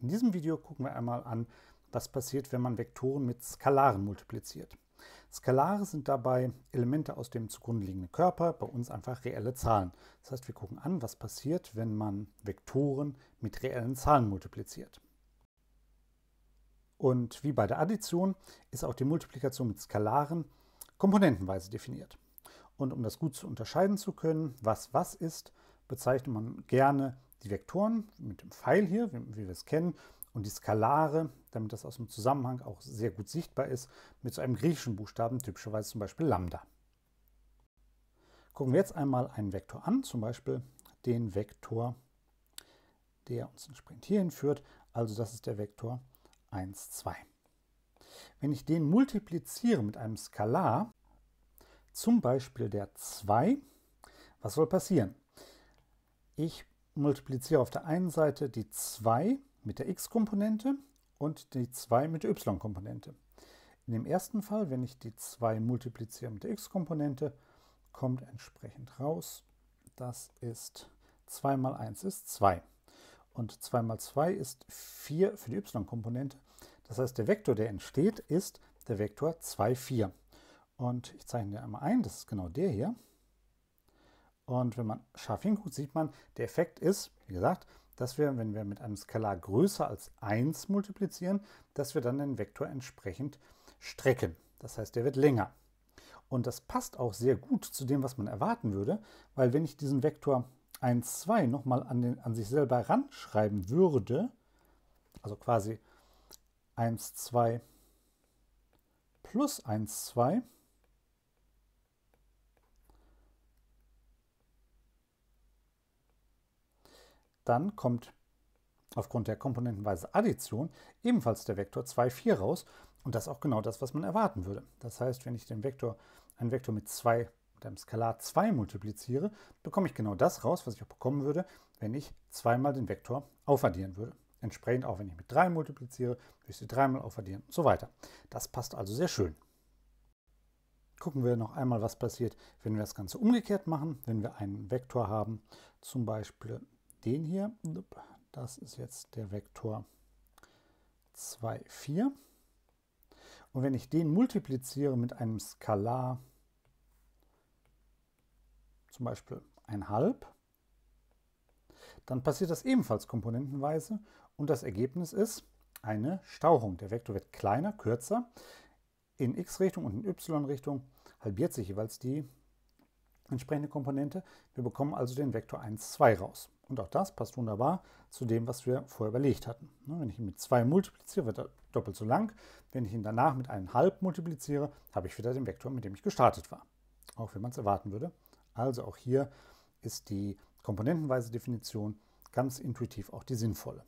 In diesem Video gucken wir einmal an, was passiert, wenn man Vektoren mit Skalaren multipliziert. Skalare sind dabei Elemente aus dem zugrunde liegenden Körper, bei uns einfach reelle Zahlen. Das heißt, wir gucken an, was passiert, wenn man Vektoren mit reellen Zahlen multipliziert. Und wie bei der Addition ist auch die Multiplikation mit Skalaren komponentenweise definiert. Und um das gut zu unterscheiden zu können, was was ist, bezeichnet man gerne die Vektoren mit dem Pfeil hier, wie, wie wir es kennen, und die Skalare, damit das aus dem Zusammenhang auch sehr gut sichtbar ist, mit so einem griechischen Buchstaben, typischerweise zum Beispiel Lambda. Gucken wir jetzt einmal einen Vektor an, zum Beispiel den Vektor, der uns entsprechend hierhin führt. Also das ist der Vektor 1, 2. Wenn ich den multipliziere mit einem Skalar, zum Beispiel der 2, was soll passieren? Ich multipliziere auf der einen Seite die 2 mit der x-Komponente und die 2 mit der y-Komponente. In dem ersten Fall, wenn ich die 2 multipliziere mit der x-Komponente, kommt entsprechend raus, das ist 2 mal 1 ist 2. Und 2 mal 2 ist 4 für die y-Komponente. Das heißt, der Vektor, der entsteht, ist der Vektor 2, 4. Und ich zeichne den einmal ein, das ist genau der hier. Und wenn man scharf hinguckt, sieht man, der Effekt ist, wie gesagt, dass wir, wenn wir mit einem Skalar größer als 1 multiplizieren, dass wir dann den Vektor entsprechend strecken. Das heißt, der wird länger. Und das passt auch sehr gut zu dem, was man erwarten würde, weil wenn ich diesen Vektor 1, 2 nochmal an, an sich selber ranschreiben würde, also quasi 1, 2 plus 1, 2, dann kommt aufgrund der komponentenweise Addition ebenfalls der Vektor 2, 4 raus. Und das ist auch genau das, was man erwarten würde. Das heißt, wenn ich den Vektor, einen Vektor mit 2 mit einem Skalar 2 multipliziere, bekomme ich genau das raus, was ich auch bekommen würde, wenn ich zweimal den Vektor aufaddieren würde. Entsprechend auch wenn ich mit 3 multipliziere, würde ich sie dreimal aufaddieren und so weiter. Das passt also sehr schön. Gucken wir noch einmal, was passiert, wenn wir das Ganze umgekehrt machen. Wenn wir einen Vektor haben, zum Beispiel den hier, das ist jetzt der Vektor 2, 4. Und wenn ich den multipliziere mit einem Skalar, zum Beispiel 1,5, dann passiert das ebenfalls komponentenweise und das Ergebnis ist eine Stauchung. Der Vektor wird kleiner, kürzer. In x-Richtung und in y-Richtung halbiert sich jeweils die entsprechende Komponente. Wir bekommen also den Vektor 1, 2 raus. Und auch das passt wunderbar zu dem, was wir vorher überlegt hatten. Ne, wenn ich ihn mit 2 multipliziere, wird er doppelt so lang. Wenn ich ihn danach mit 1,5 multipliziere, habe ich wieder den Vektor, mit dem ich gestartet war. Auch wenn man es erwarten würde. Also auch hier ist die komponentenweise Definition ganz intuitiv auch die sinnvolle.